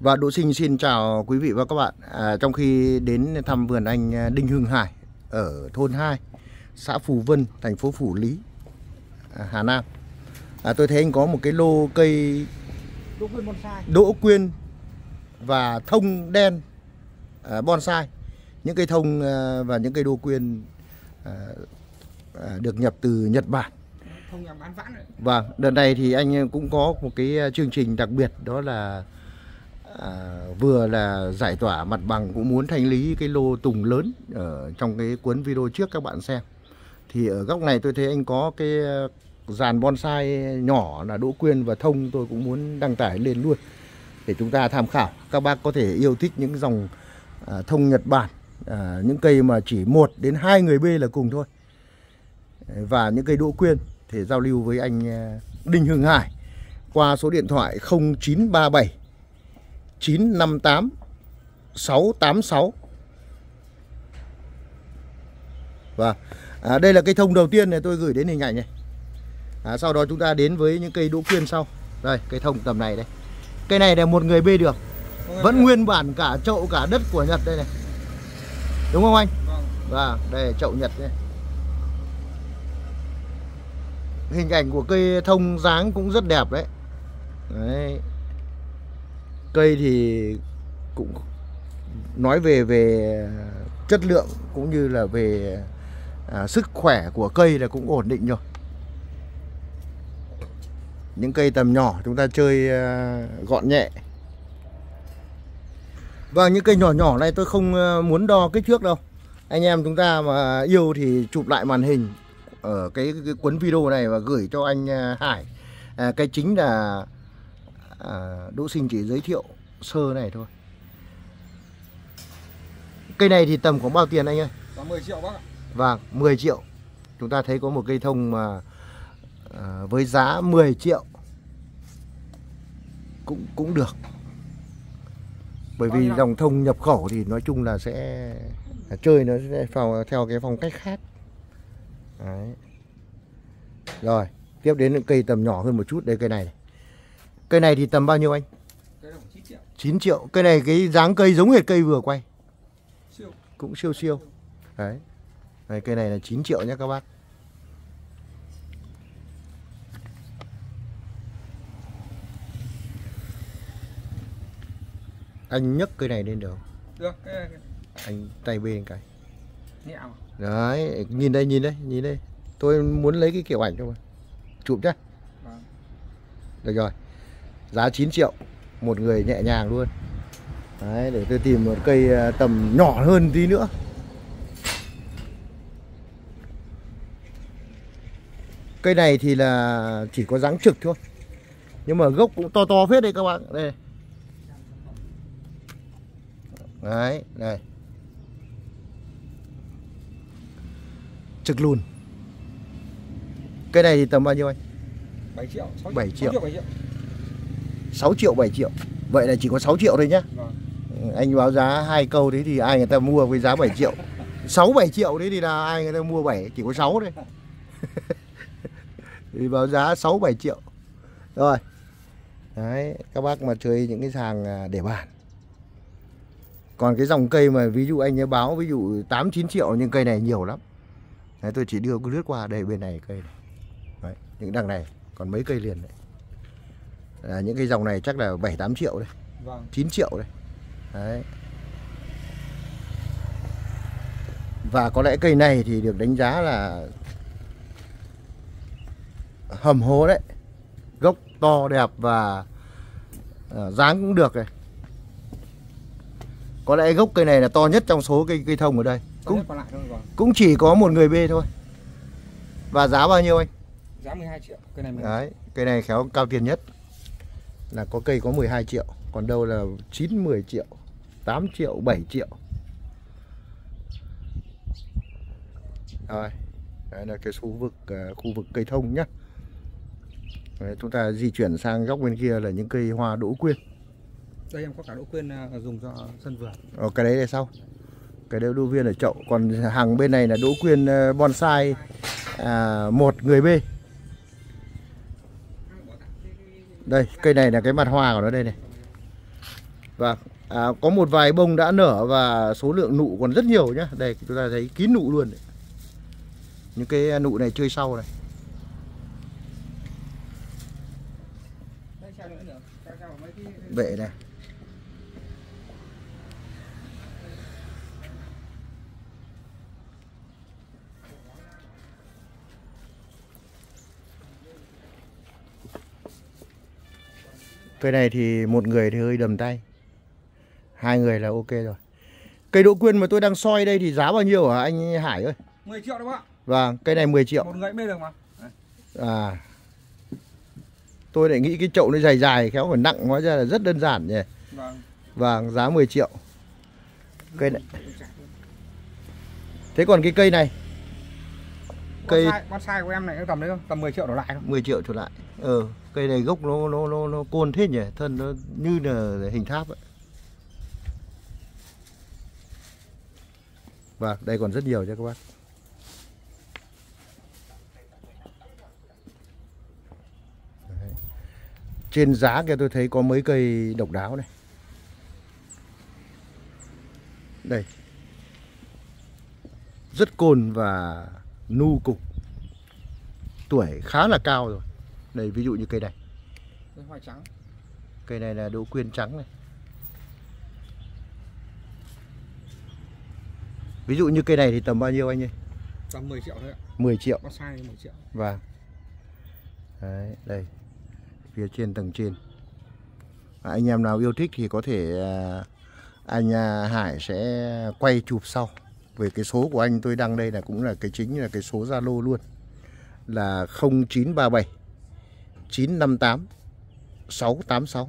Và Đỗ Sinh xin chào quý vị và các bạn. À, trong khi đến thăm vườn anh à, Đinh Hưng Hải ở thôn 2, xã Phù Vân, thành phố Phủ Lý, à, Hà Nam. À, tôi thấy anh có một cái lô cây Đỗ quyên bonsai. đỗ quyên và thông đen à, bonsai. Những cây thông à, và những cây đỗ quyên à, à, được nhập từ Nhật Bản. Không nhằm bán vãn. Vâng, đợt này thì anh cũng có một cái chương trình đặc biệt đó là à, vừa là giải tỏa mặt bằng cũng muốn thanh lý cái lô tùng lớn ở trong cái cuốn video trước các bạn xem. Thì ở góc này tôi thấy anh có cái ờ, dàn bonsai nhỏ là đỗ quyên và thông tôi cũng muốn đăng tải lên luôn để chúng ta tham khảo. Các bác có thể yêu thích những dòng à, thông Nhật Bản, à, những cây mà chỉ một đến hai người bê là cùng thôi. Và những cây đỗ quyên thì giao lưu với anh Đinh Hưng Hải qua số điện thoại 0937 958 686. Và à, đây là cây thông đầu tiên này tôi gửi đến hình ảnh này. À, sau đó chúng ta đến với những cây đỗ quyên sau. Đây, cây thông tầm này đây. Cây này là một người bê được. Vẫn nguyên bản cả chậu cả đất của Nhật đây này. Đúng không anh? Vâng. Và đây chậu Nhật đây. Hình ảnh của cây thông dáng cũng rất đẹp đấy. Đấy. Cây thì cũng nói về về chất lượng cũng như là về à, sức khỏe của cây là cũng ổn định rồi. Những cây tầm nhỏ chúng ta chơi à, gọn nhẹ. Và những cây nhỏ nhỏ này tôi không à, muốn đo kích thước đâu. Anh em chúng ta mà yêu thì chụp lại màn hình ở cái, cái cuốn video này và gửi cho anh à, Hải. À, cái chính là Đỗ Sinh chỉ giới thiệu sơ này thôi. Cây này thì tầm khoảng bao tiền anh ơi? Có 10 triệu bác ạ. Vâng, 10 triệu. Chúng ta thấy có một cây thông mà à, với giá 10 triệu cũng cũng được. Bởi vì dòng thông nhập khẩu thì nói chung là sẽ là chơi nó sẽ vào theo cái phong cách khác. Đấy. Rồi, tiếp đến những cây tầm nhỏ hơn một chút đây cây này. Cây này thì tầm bao nhiêu anh? Đồng 9 triệu. 9 triệu. Cây này cái dáng cây giống hệt cây vừa quay, Siêu. cũng siêu siêu. Đấy. Đây, cây này là 9 triệu nhé các bác. Anh nhấc cây này lên được không? Được. Anh tay bên cái. Đấy, nhìn đây, nhìn đây, nhìn đây. Tôi muốn lấy cái kiểu ảnh cho mà. Chụp nhá. Vâng. Được rồi. Giá 9 triệu. Một người nhẹ nhàng luôn. Đấy, để tôi tìm một cây à, tầm nhỏ hơn tí nữa. Cây này thì là chỉ có dáng trực thôi. Nhưng mà gốc cũng to to phết đây các bạn. Đây. Đấy, đây. Trực lùn. Cây này thì tầm bao nhiêu anh? 7 triệu. 6 7 triệu. 6 triệu 7 triệu. 6 triệu 7 triệu. Vậy là chỉ có 6 triệu thôi nhá. Vâng. Anh báo giá hai câu đấy thì ai người ta mua với giá 7 triệu? 6 7 triệu đấy thì là ai người ta mua 7 Chỉ có 6 thôi. Thì báo giá 6 7 triệu. Rồi. Đấy Các bác mà chơi những cái sàng à, để bàn. Còn cái dòng cây mà ví dụ anh ấy báo Ví dụ 8 9 triệu nhưng cây này nhiều lắm. Đấy tôi chỉ đưa lướt qua đây bên này cây này. Đấy, Những đằng này còn mấy cây liền đấy à, Những cái dòng này chắc là 7 8 triệu đây Vâng. 9 triệu đây Đấy. Và có lẽ cây này thì được đánh giá là hầm hố đấy. Gốc to đẹp và à, dáng cũng được này. Có lẽ gốc cây này là to nhất trong số cây cây thông ở đây. Cũng Cũng vâng. cũng chỉ có một người bê thôi. Và giá bao nhiêu anh? Giá 12 triệu. Cái này 12 Đấy, cây này khéo cao tiền nhất. Là có cây có 12 triệu, còn đâu là 9 10 triệu, 8 triệu, 7 triệu. Rồi, đây là cái khu vực à, khu vực cây thông nhá. Đấy, chúng ta di chuyển sang góc bên kia là những cây hoa đỗ quyên. Đây em có cả đỗ quyên à, dùng cho sân vườn. Ờ, cái đấy là sau. Cái đấy đỗ viên ở chậu, còn hàng bên này là đỗ quyên à, bonsai à, một người bê. Đây, cây này là cái mặt hoa của nó đây này. và à, có một vài bông đã nở và số lượng nụ còn rất nhiều nhá. Đây chúng ta thấy kín nụ luôn. Đấy. Những cái nụ này chơi sau này. vậy này Cây này thì một người thì hơi đầm tay. Hai người là ok rồi. Cây đỗ quyên mà tôi đang soi đây thì giá bao nhiêu hả anh Hải ơi? 10 triệu đúng không ạ? Vâng, cây này 10 triệu. Một người mê được mà. À. Tôi lại nghĩ cái chậu nó dài dài khéo còn nặng hóa ra là rất đơn giản nhỉ. Vâng. Vâng, giá 10 triệu. Cây này. Thế còn cái cây này Cây- Bonsai, bonsai của em này tầm đấy không? Tầm 10 triệu đổ lại không? 10 triệu trở lại. Ờ, cây này gốc nó nó nó nó côn thế nhỉ, thân nó như là hình tháp ấy. Vâng, đây còn rất nhiều cho các bác. Đấy. Trên giá kia tôi thấy có mấy cây độc đáo này. Đây. Rất côn và nu cục. Tuổi khá là cao rồi. Đây ví dụ như cây này. Cái hoa trắng. Cây này là đỗ quyên trắng này. Ví dụ như cây này thì tầm bao nhiêu anh ơi? Tầm 10 triệu thôi ạ. 10 triệu. Thì 10 triệu. Vâng. Đấy, đây. Phía trên tầng trên. À, anh em nào yêu thích thì có thể à, anh à, Hải sẽ quay chụp sau. Về cái số của anh tôi đăng đây là cũng là cái chính là cái số Zalo luôn. Là 0937 958 686.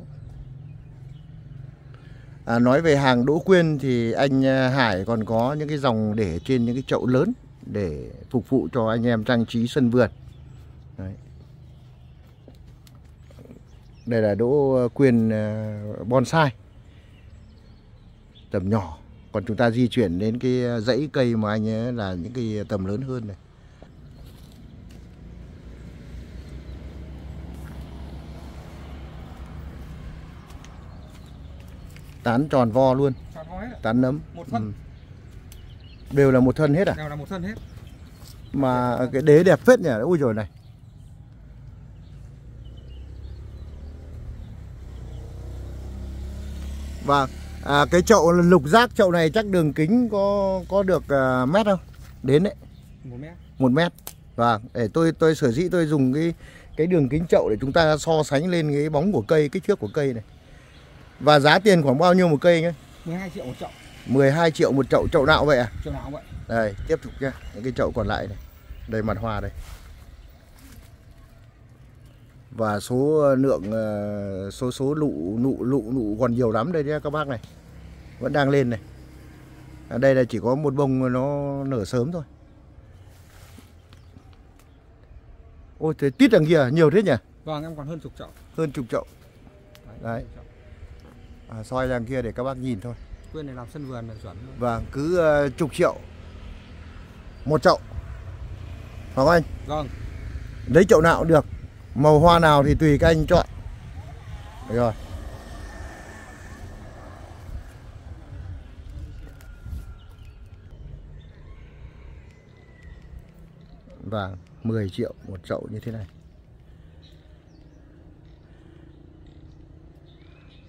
À, nói về hàng Đỗ Quyên thì anh à, Hải còn có những cái dòng để trên những cái chậu lớn để phục vụ cho anh em trang trí sân vườn. Đấy. Đây là Đỗ Quyên à, bonsai tầm nhỏ. Còn chúng ta di chuyển đến cái dãy cây mà anh ấy là những cái tầm lớn hơn này. Tán tròn vo luôn, Tròn vo hết tán nấm. Một thân. Ừ. Đều là một thân hết à? Đều là một thân hết. Mà cái đế đẹp phết nhỉ. Ui rồi này. Vâng. À, cái chậu lục giác chậu này chắc đường kính có có được à, mét không? Đến đấy, Một mét. một mét. Vâng, để tôi tôi sở dĩ tôi dùng cái cái đường kính chậu để chúng ta so sánh lên cái bóng của cây, kích thước của cây này. Và giá tiền khoảng bao nhiêu một cây nhé? 12 triệu một chậu. 12 triệu một chậu, chậu nào vậy à? Chậu nào vậy. Đây, tiếp tục nha. Những cái chậu còn lại này. Đây mặt hoa đây. Và số lượng ờ, số số nụ nụ nụ nụ còn nhiều lắm đây nhá các bác này. Vẫn đang lên này. À, đây là chỉ có một bông nó nở sớm thôi. Ôi thế tít đằng kia nhiều thế nhỉ? Vâng, em còn hơn chục chậu. Hơn chục chậu. Đấy. À, soi đằng kia để các bác nhìn thôi. Quyên này làm sân vườn là chuẩn luôn. Vâng, cứ ờ, chục triệu một chậu. Phải không anh? Vâng. lấy chậu nào cũng được màu hoa nào thì tùy các anh chọn. Đấy rồi. Vàng 10 triệu một chậu như thế này.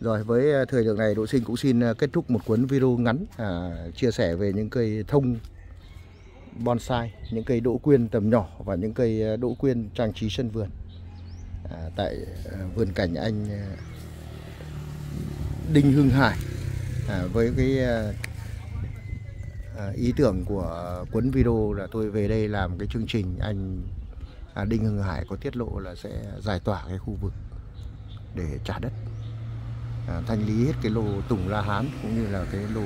Rồi với à, thời lượng này Độ Sinh cũng xin à, kết thúc một cuốn video ngắn à, chia sẻ về những cây thông bonsai, những cây đỗ quyên tầm nhỏ và những cây à, đỗ quyên trang trí sân vườn à, tại à, vườn cảnh anh à, Đinh Hưng Hải à, với cái à, à, ý tưởng của cuốn video là tôi về đây làm cái chương trình anh à, Đinh Hưng Hải có tiết lộ là sẽ giải tỏa cái khu vực để trả đất. À, thanh lý hết cái lô Tùng La Hán cũng như là cái lô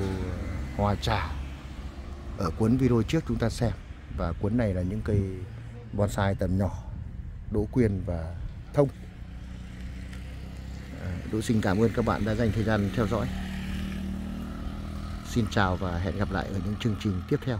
Hoa Trà ở cuốn video trước chúng ta xem. Và cuốn này là những cây bonsai tầm nhỏ đỗ quyên và thông. À, Đỗ xin cảm ơn các bạn đã dành thời gian theo dõi. Xin chào và hẹn gặp lại ở những chương trình tiếp theo.